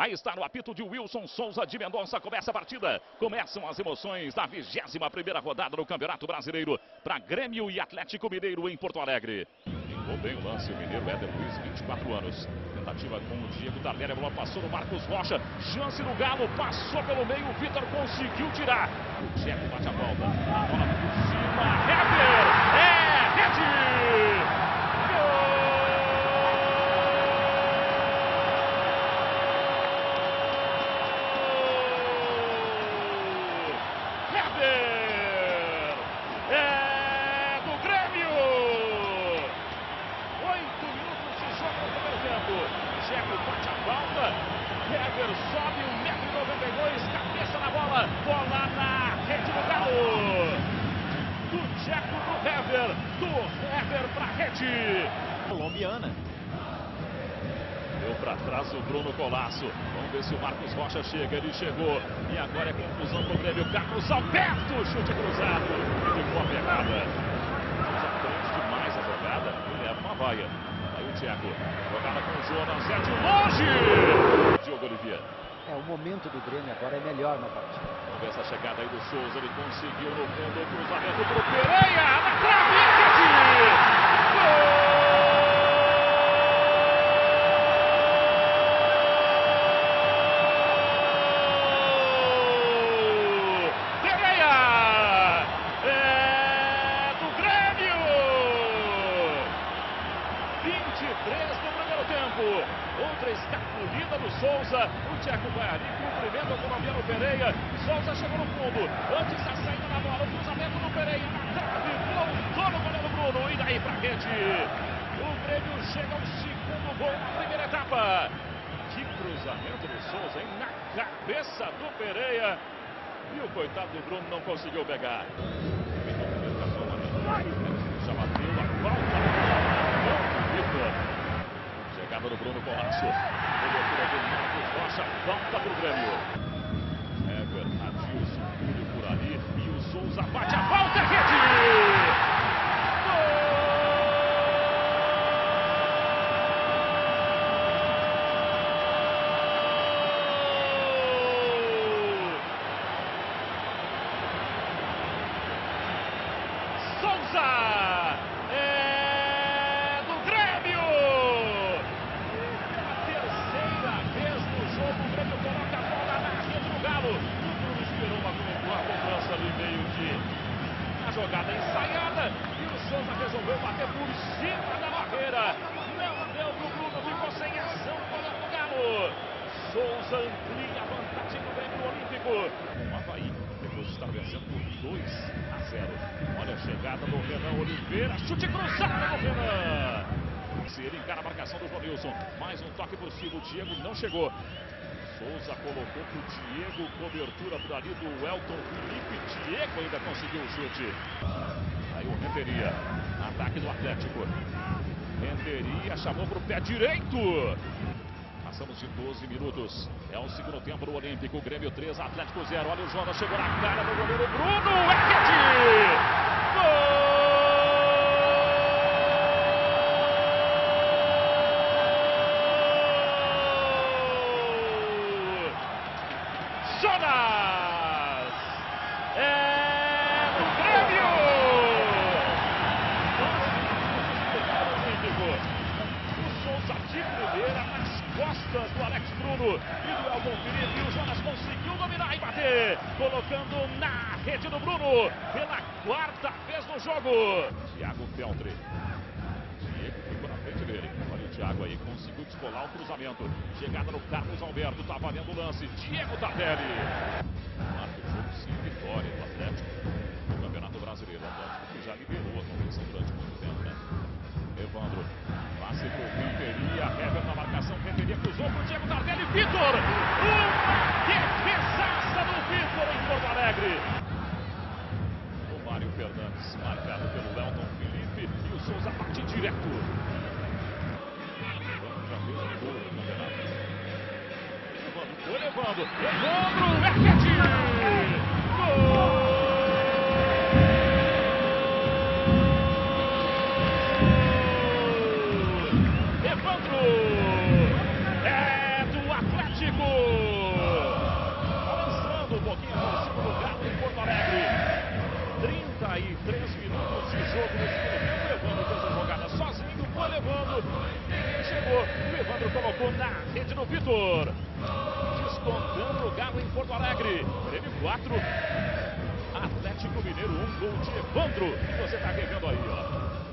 Aí está no apito de Wilson Souza de Mendonça. Começa a partida. Começam as emoções da 21 primeira rodada do Campeonato Brasileiro para Grêmio e Atlético Mineiro em Porto Alegre. Ficou bem o lance o Mineiro Éder Luiz, 24 anos. Tentativa com o Diego Tardelli. A bola passou no Marcos Rocha. Chance do Galo. Passou pelo meio. O Vitor conseguiu tirar. O Tcheco bate a volta. A bola por cima. Heber. É rede. É do Grêmio! Oito minutos de jogo no primeiro tempo. Checo bate a falta. Hever sobe 1,92m, cabeça na bola. Bola na rede do Galo. Do Checo do Hever. Do Hever pra rede. Colombiana. Deu para trás o Bruno Colasso. Vamos ver se o Marcos Rocha chega. Ele chegou. E agora é conclusão pro Grêmio. Carlos Alberto. Chute cruzado. Ficou a pegada. Aprende demais a jogada. E leva uma vaia. Aí o Tcheco. Jogada com o Jonas. É de longe. Diogo Oliveira. É, o momento do Grêmio agora é melhor na partida. Vamos ver essa chegada aí do Souza. Ele conseguiu no fundo o cruzamento pro Pereira. Na trave. Rede. Gol! Pereira! É do Grêmio! 23 no primeiro tempo. Outra escapulida do Souza. O Tcheco vai ali, cumprimenta o colombiano Pereira. Souza chegou no fundo. Antes da saída da bola, o cruzamento do Pereira na trave. Voltou no goleiro Bruno. E daí pra rede. O Grêmio chega ao segundo gol na primeira etapa. Que cruzamento do Souza, hein? Na cabeça do Pereira. E o coitado do Bruno não conseguiu pegar. Já bateu a falta. Vitor. Do Bruno Colasso. Cobertura do Marcos Rocha. Volta pro Grêmio. Ever, Adilson, tudo por ali. E o Souza bate a falta. Rede! Gol! Souza é do Grêmio. Pela terceira vez no jogo, o Grêmio coloca a bola na rede do Galo. O Bruno esperou uma, uma cobrança ali meio de a jogada ensaiada e o Bater por cima da barreira. Não deu pro Bruno, ficou sem ação para o Galo. Souza amplia a vantagem do Grêmio Olímpico. O Havaí depois está vencendo por 2 a 0. Olha a chegada do Renan Oliveira. Chute cruzado do Renan. Se ele encara a marcação do Jonilson. Mais um toque por cima. O Diego não chegou. Souza colocou pro Diego. Cobertura por ali do Elton Felipe. Diego ainda conseguiu o chute. Aí o Renteria. Ataque do Atlético. Renteria chamou pro pé direito. Passamos de 12 minutos. É o segundo tempo do Olímpico. Grêmio 3, Atlético 0. Olha o Jonas, chegou na cara do goleiro Bruno. É! Gol! Jonas! É do Grêmio! Olímpico. O Souza de primeira nas do Alex Bruno e do Elton Felipe. E o Jonas conseguiu dominar e bater, colocando na rede do Bruno pela quarta vez no jogo. Thiago Feltre. Diego ficou na frente dele. Olha o Thiago aí, conseguiu descolar o cruzamento. Chegada no Carlos Alberto, tá valendo o lance. Diego Tardelli. Vitor! Uma defesaça do Vitor em Porto Alegre! O Mário Fernandes, marcado pelo Elton Felipe, e o Souza bate direto. No campeonato. Evandro foi levando, Evandro, é Vitor. Descontando o Galo em Porto Alegre. Grêmio 4. Atlético Mineiro 1, um, gol de Evandro. Você está revendo aí, ó.